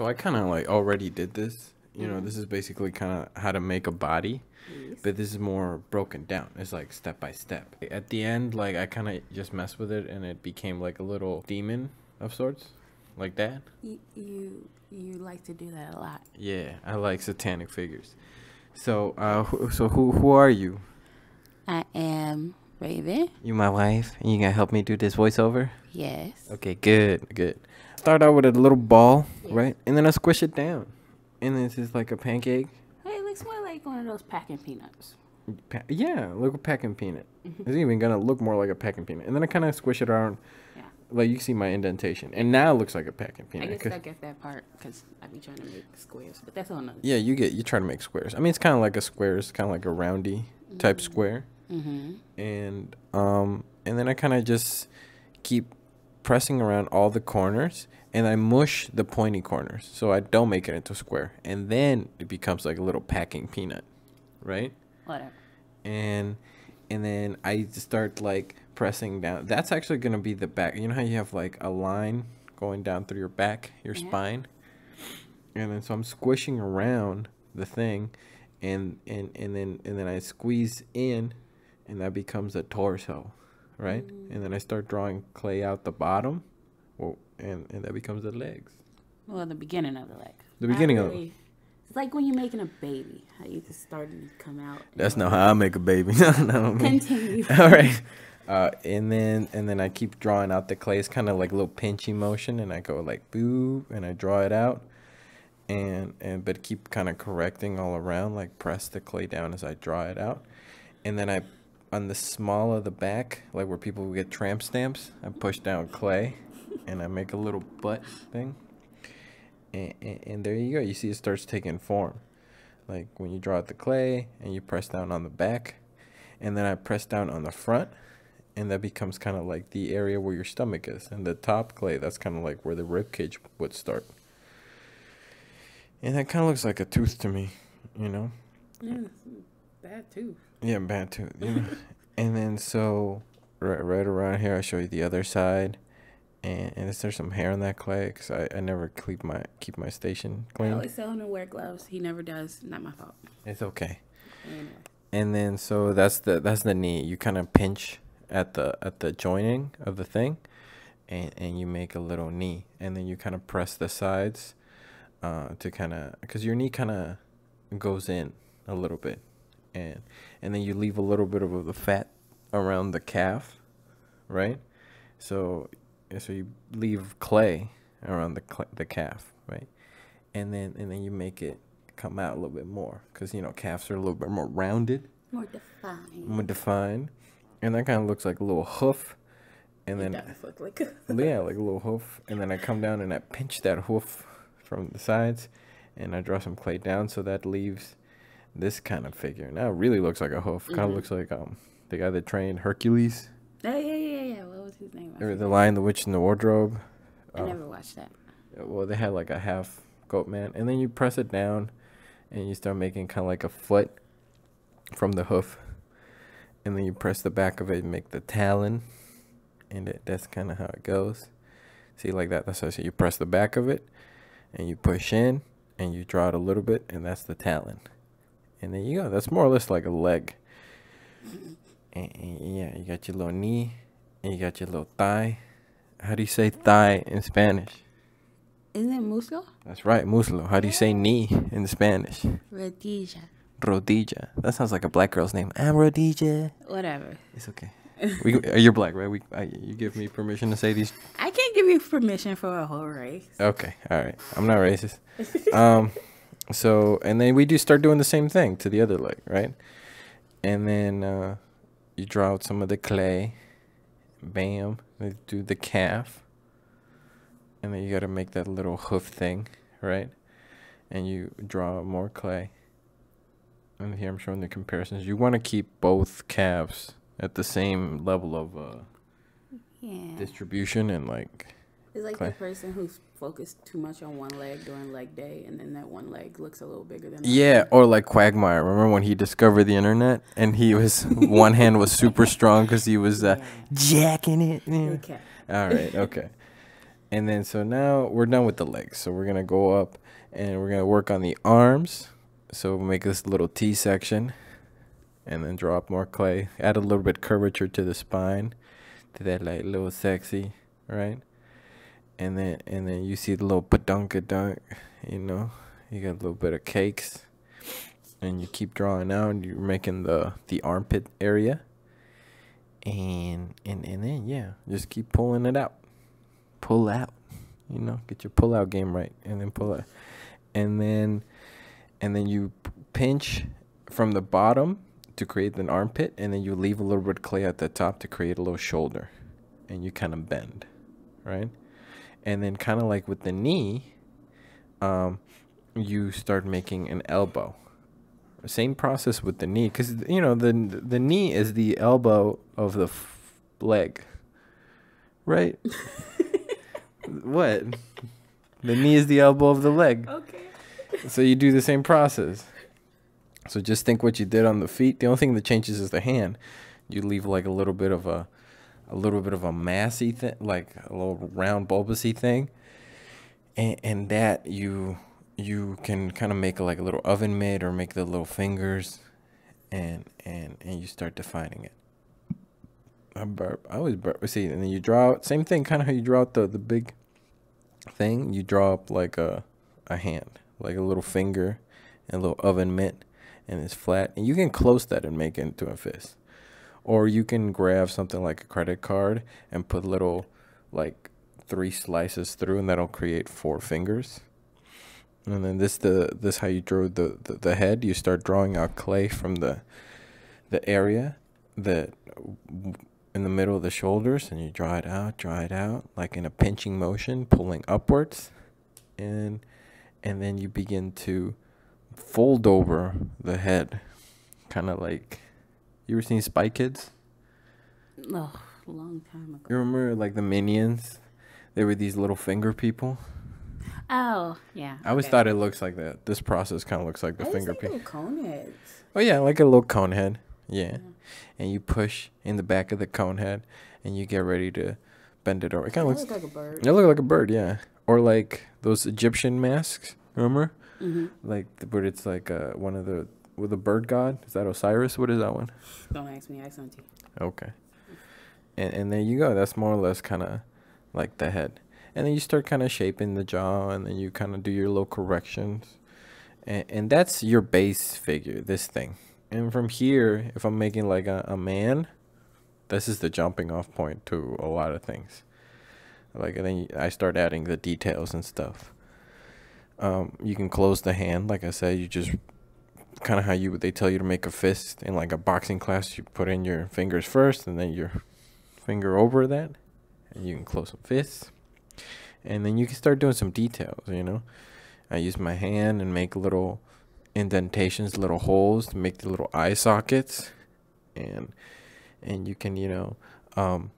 So I kind of like already did this. You know, this is basically kind of how to make a body, Yes. but this is more broken down. It's like step by step. At the end, like I kind of just messed with it, and it became like a little demon of sorts, like that. You, you you like to do that a lot. Yeah, I like satanic figures. So, uh, who, so who who are you? I am Raven. You my wife, and you gonna help me do this voiceover? Yes. Okay, good, good. Start out with a little ball, right? And then I squish it down. And this is like a pancake. Hey, it looks more like one of those packing peanuts. Pa- yeah, like a packing peanut. Mhm. It's even gonna look more like a packing peanut. And then I kind of squish it around. Yeah. Like you can see my indentation. And now it looks like a packing I peanut. guess 'cause- I get that part because I be trying to make squares, but that's all another. yeah, you get, you try to make squares. I mean, it's kind of like a square. It's kind of like a roundy type square. Mm-hmm. and um and then I kind of just keep pressing around all the corners and I mush the pointy corners so I don't make it into a square. And then it becomes like a little packing peanut right? Whatever. and and then I start like pressing down. That's actually going to be the back. You know how you have like a line going down through your back your Yeah. spine? And then so I'm squishing around the thing and and and then and then I squeeze in and that becomes a torso right and then I start drawing clay out the bottom well and and that becomes the legs Well, the beginning of the leg. The beginning of it. really- It's like when you're making a baby. How you just start and come out. and that's not how I make a baby no no. Continue. All right. Uh, and then and then I keep drawing out the clay. It's kind of like a little pinchy motion, and I go like boo, and I draw it out, and and but keep kind of correcting all around, like press the clay down as I draw it out, and then I, on the small of the back, like where people get tramp stamps, I push down clay, and I make a little butt thing, and, and and there you go. You see, it starts taking form, like when you draw out the clay and you press down on the back and then I press down on the front, and that becomes kind of like the area where your stomach is, and the top clay that's kind of like where the rib cage would start. And that kind of looks like a tooth to me, you know. Yeah, bad too. Yeah, bad tooth. You know? and then so right right around here, I show you the other side, and and is there some hair on that clay? Cause I, I never keep my keep my station I clean. always tell him to wear gloves. He never does. Not my fault. It's okay. Anyway. and then so that's the that's the knee you kind of pinch at the at the joining of the thing and and you make a little knee and then you kind of press the sides uh to kind of because your knee kind of goes in a little bit and and then you leave a little bit of the fat around the calf right? So so you leave clay around the the calf right? And then and then you make it come out a little bit more because you know calves are a little bit more rounded. More defined. more defined. And that kind of looks like a little hoof. And It then look like yeah like a little hoof. And then i come down and i pinch that hoof from the sides and i draw some clay down so that leaves this kind of figure. Now it really looks like a hoof. Kind of Mhm. looks like um the guy that trained hercules. Oh, yeah, yeah, yeah. What was his name? The lion the witch and the wardrobe. I never watched that. well they had like a half goat man. And then you press it down and you start making kind of like a foot from the hoof. And then you press the back of it and make the talon. And it, that's kind of how it goes. See like that that's how I say you press the back of it and you push in and you draw it a little bit and that's the talon and there you go that's more or less like a leg and, and yeah you got your little knee and you got your little thigh how do you say thigh in spanish Isn't it muslo? that's right, muslo. How do you say knee in Spanish? Rodilla. Rodilla. That sounds like a black girl's name. I'm Rodilla. Whatever. It's okay. We, uh, you're black, right? We, I, you give me permission to say these. I can't give you permission for a whole race. Okay, all right. I'm not racist. Um, so and then we do start doing the same thing to the other leg, right? And then uh, you draw out some of the clay. Bam. We do the calf. And then you got to make that little hoof thing, right? And you draw more clay. And here I'm showing the comparisons. You want to keep both calves at the same level of uh, Yeah. distribution and like It's like clay. the person who's focused too much on one leg during leg day, and then that one leg looks a little bigger than the Yeah, or like Quagmire. Remember when he discovered the internet and he was one hand was super strong because he was uh, Yeah. jacking it. Yeah. Okay. All right, okay. and then so now we're done with the legs. So we're gonna go up and we're gonna work on the arms. So we'll make this little T section, and then draw up more clay. Add a little bit curvature to the spine, to that like little sexy, right? And then and then you see the little padunka dunk, you know. You got a little bit of cakes, and you keep drawing out. And you're making the the armpit area. And and and then yeah, just keep pulling it out pull out. You know, get your pull out game right, and then pull out, and then, and then you pinch from the bottom to create an armpit, and then you leave a little bit of clay at the top to create a little shoulder, and you kind of bend, right? And then kind of like with the knee, um, you start making an elbow. Same process with the knee, because you know the the knee is the elbow of the f- leg, right? what? The knee is the elbow of the leg. Okay. So you do the same process. So just think what you did on the feet. The only thing that changes is the hand. You leave like a little bit of a, a little bit of a massy thing, like a little round bulbousy thing, and and that you you can kind of make like a little oven mitt or make the little fingers, and and and you start defining it. I burp. I always burp. See, and then you draw out same thing, kind of how you draw out the the big thing. You draw up like a a hand, like a little finger, and a little oven mitt, and it's flat. And you can close that and make it into a fist, or you can grab something like a credit card and put little like three slices through, and that'll create four fingers. And then this the this how you draw the, the, the head. You start drawing out clay from the the area that in the middle of the shoulders and you draw it out, draw it out like in a pinching motion, pulling upwards. And and then you begin to fold over the head. Kind of like you ever seen Spy Kids? Oh, long time ago. You remember like the minions? They were these little finger people. Oh, yeah. I always okay. thought it looks like that. This process kind of looks like the I finger people. cone heads. Oh yeah, like a little cone head. Yeah. And you push in the back of the cone head and you get ready to bend it over. It kind of looks looks like a bird. It look like a bird, yeah. Or like those Egyptian masks, remember? hmm Like but it's like uh one of the with a bird god. Is that Osiris? What is that one? Don't ask me. Ask auntie. Okay. And and there you go. That's more or less kind of like the head. And then you start kind of shaping the jaw, and then you kind of do your little corrections, and and that's your base figure. This thing. And from here, if I'm making like a, a man, this is the jumping off point to a lot of things. Like and then I start adding the details and stuff. Um, you can close the hand, like I said. You just kind of how you they tell you to make a fist in like a boxing class. You put in your fingers first, and then your finger over that, and you can close some fists. And then you can start doing some details. You know, I use my hand and make little indentations, little holes to make the little eye sockets, and and you can you know um,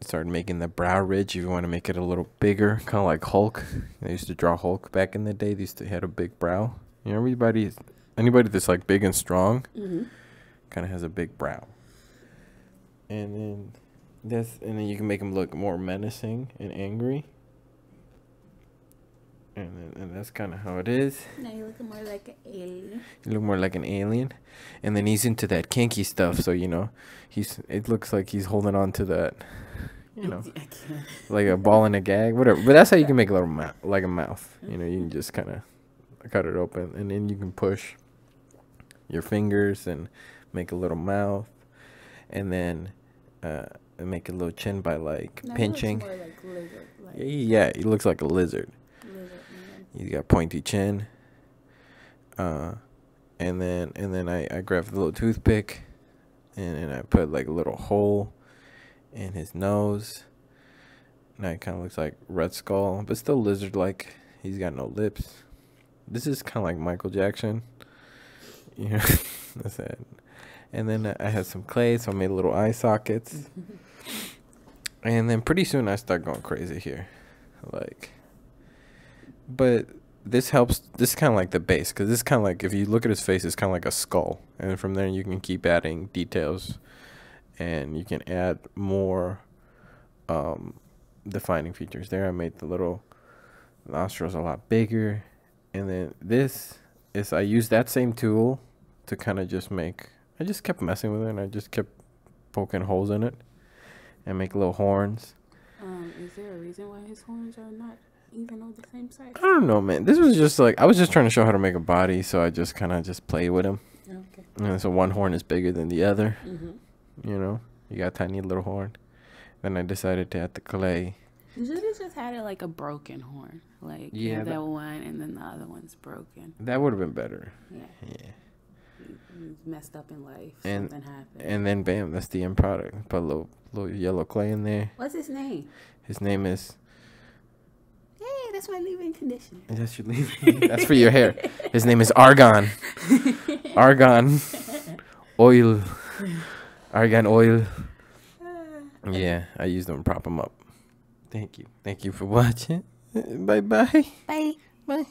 start making the brow ridge if you want to make it a little bigger, kind of like Hulk. They used to draw Hulk back in the day. They used to had a big brow. You know, everybody, anybody that's like big and strong, hmm kind of has a big brow. And then that's and then you can make them look more menacing and angry. And then, and that's kind of how it is. Now you look more like an alien. You look more like an alien. And then he's into that kinky stuff, so you know, he's it looks like he's holding on to that, you know, like a ball and a gag, whatever. But that's how you can make a little mouth, like a mouth. You know, you can just kind of cut it open, and then you can push your fingers and make a little mouth, and then uh, make a little chin by like No, he looks pinching. like lizard, like Yeah, he looks like a lizard. lizard. He's got pointy chin. Uh, and then and then I I grabbed a little toothpick, and and I put like a little hole in his nose. Now he kind of looks like Red Skull, but still lizard-like. He's got no lips. This is kind of like Michael Jackson. You know, that's it. And then I- had some clay, so I made little eye sockets. And then pretty soon I start going crazy here, like. But this helps. This is kind of like the base, because this is kind of like if you look at his face, it's kind of like a skull, and from there you can keep adding details, and you can add more, um, defining features there. I made the little nostrils a lot bigger, and then this is I used that same tool to kind of just make. I just kept messing with it, and I just kept poking holes in it, and make little horns. Um, is there a reason why his horns are not even on the same size? I don't know, man. This was just like I was just trying to show how to make a body, so I just kind of just played with them. Okay. And so one horn is bigger than the other. Mhm. You know, you got a tiny little horn. Then I decided to add the clay. You just had it like a broken horn, like Yeah, that- that one, and then the other one's broken. That would have been better. Yeah, Yeah. messed up in life. And- Something happened. And then bam, that's the end product. Put a little little yellow clay in there. What's his name? His name is. Hey, that's my leave-in conditioner. That's your leave. that's for your hair. His name is Argan. Argan oil. Argan oil. Uh, yeah, I use them to prop them up. Thank you. Thank you for watching. Bye bye. Bye. Bye.